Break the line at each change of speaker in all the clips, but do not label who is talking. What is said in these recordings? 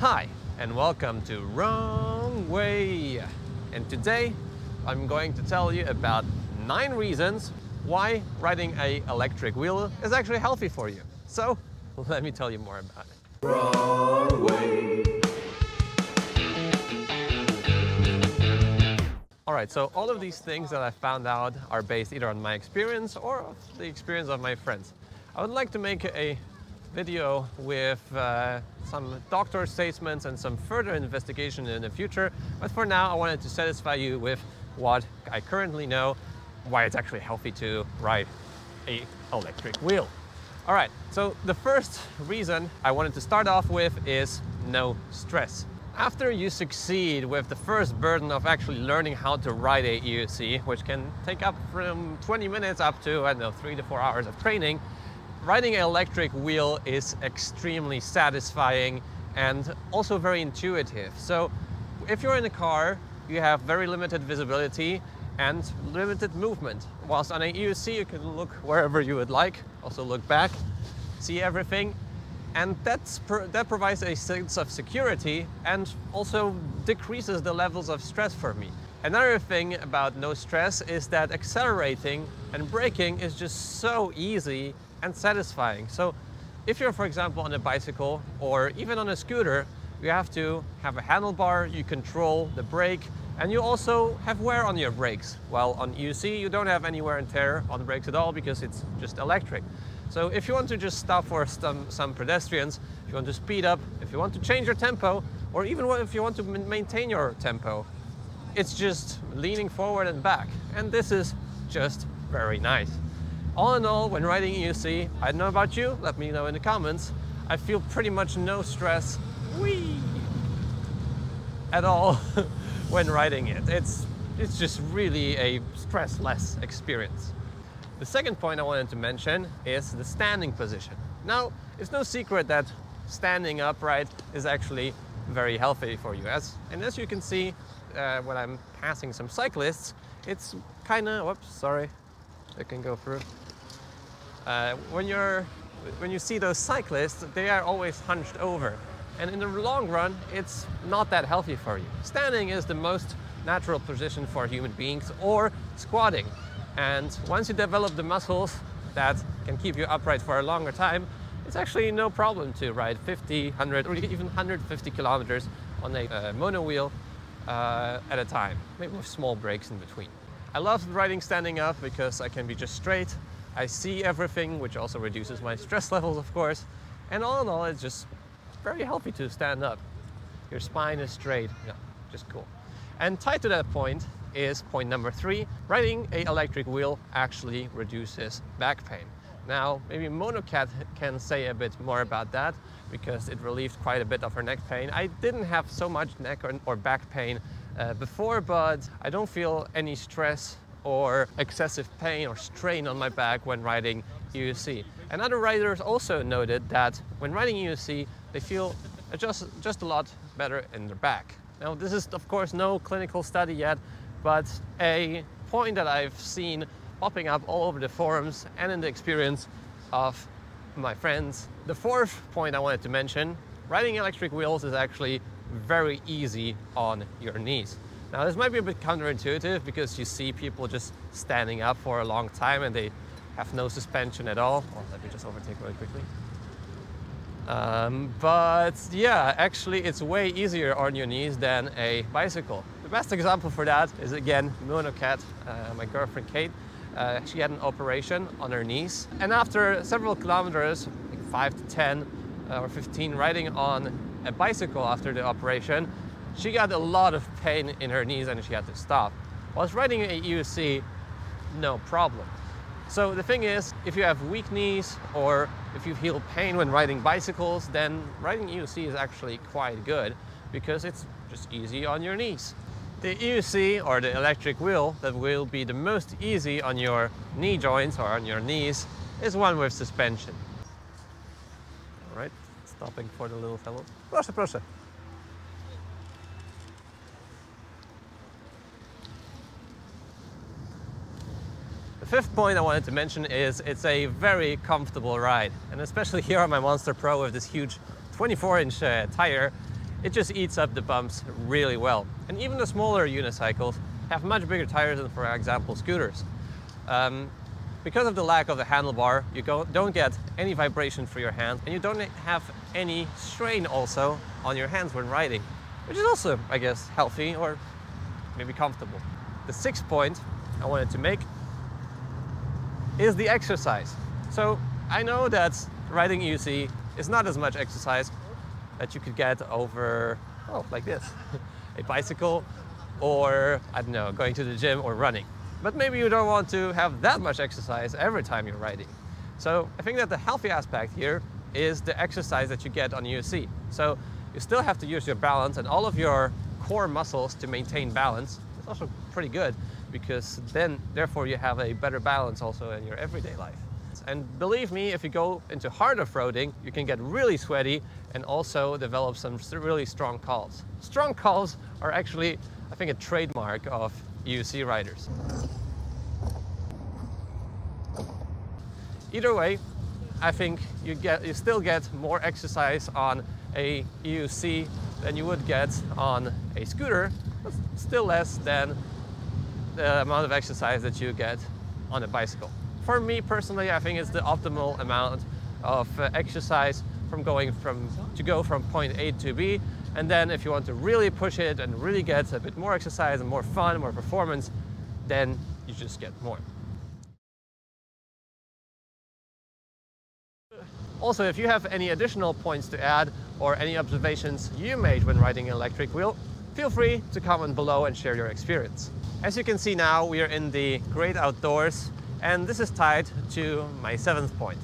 Hi, and welcome to Wrong Way. And today I'm going to tell you about nine reasons why riding a electric wheel is actually healthy for you. So let me tell you more about it. Wrong Way. All right, so all of these things that I found out are based either on my experience or the experience of my friends. I would like to make a video with uh, some doctor statements and some further investigation in the future. But for now, I wanted to satisfy you with what I currently know, why it's actually healthy to ride a electric wheel. All right, so the first reason I wanted to start off with is no stress. After you succeed with the first burden of actually learning how to ride a EUC, which can take up from 20 minutes up to, I don't know, three to four hours of training, Riding an electric wheel is extremely satisfying and also very intuitive. So if you're in a car, you have very limited visibility and limited movement. Whilst on a EUC, you can look wherever you would like, also look back, see everything. And that's that provides a sense of security and also decreases the levels of stress for me. Another thing about no stress is that accelerating and braking is just so easy and satisfying. So if you're, for example, on a bicycle or even on a scooter, you have to have a handlebar, you control the brake, and you also have wear on your brakes. While on EUC, you don't have any wear and tear on the brakes at all because it's just electric. So if you want to just stop for some, some pedestrians, if you want to speed up, if you want to change your tempo, or even if you want to maintain your tempo, it's just leaning forward and back. And this is just very nice. All in all, when riding EUC, I don't know about you, let me know in the comments, I feel pretty much no stress whee, at all when riding it. It's, it's just really a stressless experience. The second point I wanted to mention is the standing position. Now, it's no secret that standing upright is actually very healthy for you. As, and as you can see, uh, when I'm passing some cyclists, it's kind of, whoops, sorry, I can go through. Uh, when, you're, when you see those cyclists, they are always hunched over. And in the long run, it's not that healthy for you. Standing is the most natural position for human beings or squatting. And once you develop the muscles that can keep you upright for a longer time, it's actually no problem to ride 50, 100, or even 150 kilometers on a uh, mono wheel uh, at a time, maybe with small breaks in between. I love riding standing up because I can be just straight I see everything, which also reduces my stress levels, of course. And all in all, it's just very healthy to stand up. Your spine is straight, yeah, just cool. And tied to that point is point number three, riding a electric wheel actually reduces back pain. Now, maybe Monocat can say a bit more about that because it relieved quite a bit of her neck pain. I didn't have so much neck or, or back pain uh, before, but I don't feel any stress or excessive pain or strain on my back when riding EUC. And other riders also noted that when riding EUC, they feel just, just a lot better in their back. Now, this is of course no clinical study yet, but a point that I've seen popping up all over the forums and in the experience of my friends. The fourth point I wanted to mention, riding electric wheels is actually very easy on your knees. Now this might be a bit counterintuitive because you see people just standing up for a long time and they have no suspension at all. Well, let me just overtake really quickly. Um, but yeah, actually it's way easier on your knees than a bicycle. The best example for that is again Monocat, uh, my girlfriend Kate. Uh, she had an operation on her knees and after several kilometers, like 5 to 10 uh, or 15 riding on a bicycle after the operation, she got a lot of pain in her knees and she had to stop. Whilst riding a EUC, no problem. So the thing is, if you have weak knees or if you feel pain when riding bicycles, then riding EUC is actually quite good because it's just easy on your knees. The EUC or the electric wheel that will be the most easy on your knee joints or on your knees is one with suspension. All right, stopping for the little fellow. Proszę, proszę. The fifth point I wanted to mention is it's a very comfortable ride. And especially here on my Monster Pro with this huge 24 inch uh, tire, it just eats up the bumps really well. And even the smaller unicycles have much bigger tires than, for example, scooters. Um, because of the lack of the handlebar, you don't get any vibration for your hands and you don't have any strain also on your hands when riding, which is also, I guess, healthy or maybe comfortable. The sixth point I wanted to make is the exercise. So I know that riding EUC is not as much exercise that you could get over, oh, like this, a bicycle or, I don't know, going to the gym or running. But maybe you don't want to have that much exercise every time you're riding. So I think that the healthy aspect here is the exercise that you get on UC. So you still have to use your balance and all of your core muscles to maintain balance. It's also pretty good because then, therefore, you have a better balance also in your everyday life. And believe me, if you go into hard off-roading, you can get really sweaty and also develop some really strong calls. Strong calls are actually, I think, a trademark of EUC riders. Either way, I think you get you still get more exercise on a EUC than you would get on a scooter, but still less than the amount of exercise that you get on a bicycle for me personally, I think it's the optimal amount of uh, exercise from going from to go from point A to B. And then if you want to really push it and really get a bit more exercise and more fun, more performance, then you just get more. Also, if you have any additional points to add or any observations you made when riding an electric wheel, feel free to comment below and share your experience. As you can see now, we are in the great outdoors and this is tied to my seventh point.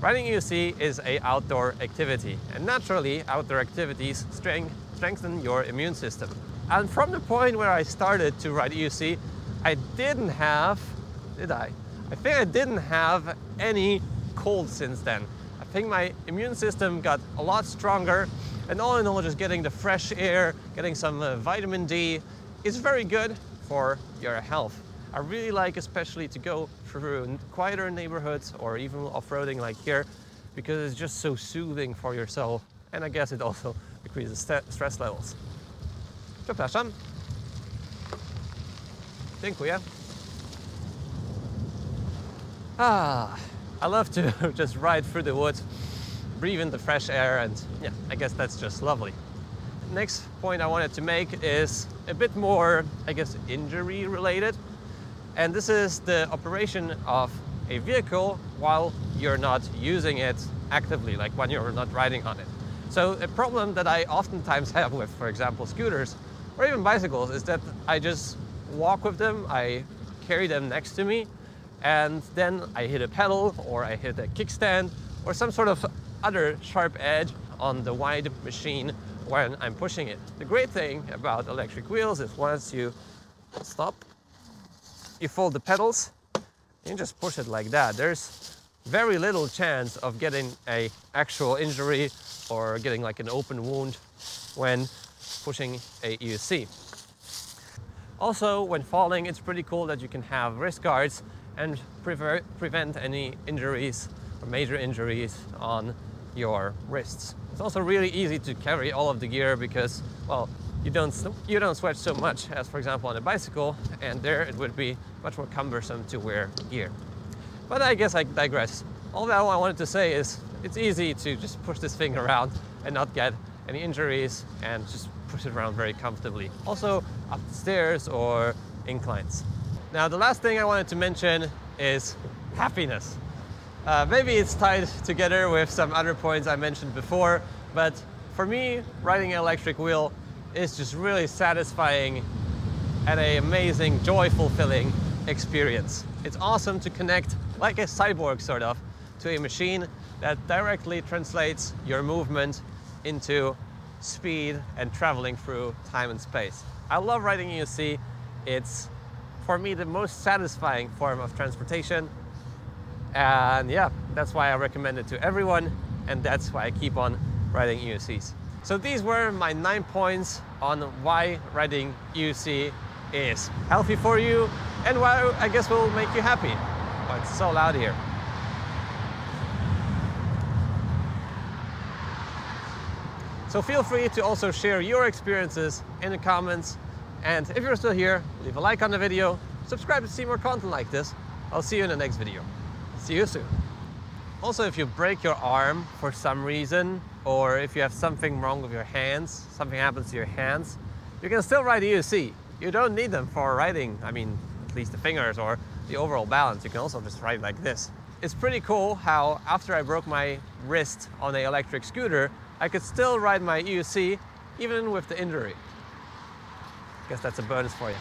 Riding UC is a outdoor activity, and naturally, outdoor activities strengthen your immune system. And from the point where I started to ride UC, I didn't have, did I? I think I didn't have any cold since then. I think my immune system got a lot stronger, and all in all, just getting the fresh air, getting some uh, vitamin D is very good for your health. I really like especially to go through quieter neighborhoods or even off-roading like here because it's just so soothing for your soul and I guess it also decreases st stress levels. Przepraszam. Dziękuję. Ah, I love to just ride through the woods, breathe in the fresh air and yeah, I guess that's just lovely. Next point I wanted to make is a bit more, I guess, injury related. And this is the operation of a vehicle while you're not using it actively, like when you're not riding on it. So a problem that I oftentimes have with, for example, scooters or even bicycles is that I just walk with them, I carry them next to me, and then I hit a pedal or I hit a kickstand or some sort of other sharp edge on the wide machine when I'm pushing it. The great thing about electric wheels is once you stop you fold the pedals, you just push it like that. There's very little chance of getting a actual injury or getting like an open wound when pushing a EUC. Also, when falling, it's pretty cool that you can have wrist guards and pre prevent any injuries or major injuries on your wrists. It's also really easy to carry all of the gear because, well, you don't, you don't sweat so much as, for example, on a bicycle, and there it would be much more cumbersome to wear gear. But I guess I digress. All that I wanted to say is it's easy to just push this thing around and not get any injuries and just push it around very comfortably. Also up the stairs or inclines. Now the last thing I wanted to mention is happiness. Uh, maybe it's tied together with some other points I mentioned before, but for me, riding an electric wheel is just really satisfying and an amazing, joy fulfilling experience. It's awesome to connect like a cyborg sort of to a machine that directly translates your movement into speed and traveling through time and space. I love riding EUC. It's for me the most satisfying form of transportation. And yeah, that's why I recommend it to everyone. And that's why I keep on riding EUCs. So these were my nine points on why riding EUC is healthy for you and why I guess will make you happy. But it's so loud here. So feel free to also share your experiences in the comments. And if you're still here, leave a like on the video, subscribe to see more content like this. I'll see you in the next video. Soon. Also, if you break your arm for some reason, or if you have something wrong with your hands, something happens to your hands, you can still ride EUC. You don't need them for riding, I mean, at least the fingers or the overall balance. You can also just ride like this. It's pretty cool how after I broke my wrist on the electric scooter, I could still ride my EUC even with the injury. I guess that's a bonus for you.